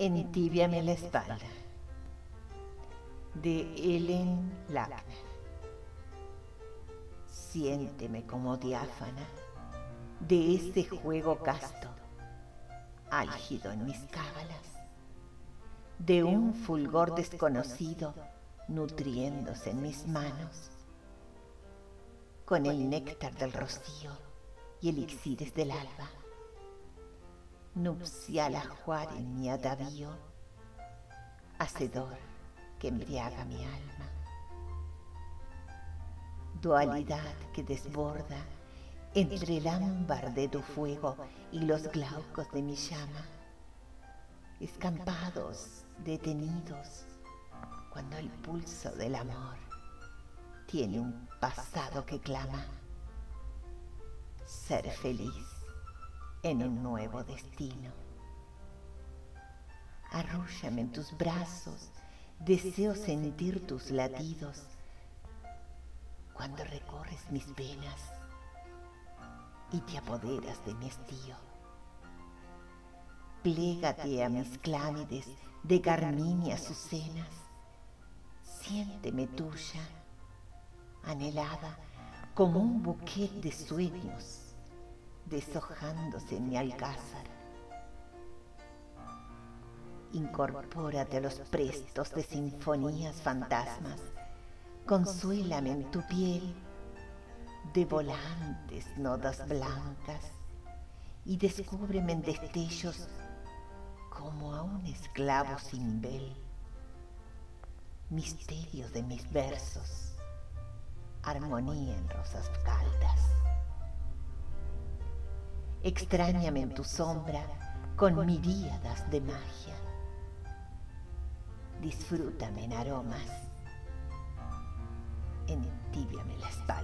Entibiame la espalda de Ellen Lackner. Siénteme como diáfana de este juego casto, álgido en mis cábalas, de un fulgor desconocido nutriéndose en mis manos, con el néctar del rocío y elixires del alba, nupcial ajuar en mi atavío, hacedor que embriaga mi alma, dualidad que desborda entre el ámbar de tu fuego y los glaucos de mi llama, escampados, detenidos, cuando el pulso del amor tiene un pasado que clama, ser feliz en un nuevo destino. Arrúllame en tus brazos, deseo sentir tus latidos cuando recorres mis venas y te apoderas de mi estío. Plégate a mis clámides de carmín azucenas. Siénteme tuya, anhelada como un buquet de sueños, deshojándose en mi alcázar. Incorpórate a los prestos de sinfonías fantasmas, consuélame en tu piel de volantes nodas blancas y descúbreme en destellos como a un esclavo sin vel. Misterio de mis versos, armonía en rosas caldas. Extrañame en tu sombra con miríadas de magia. Disfrútame en aromas, entibiame la espalda.